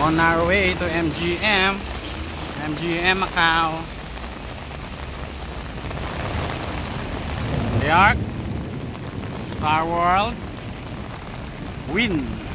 On our way to MGM. MGM Macau. The Ark. Star World. Win.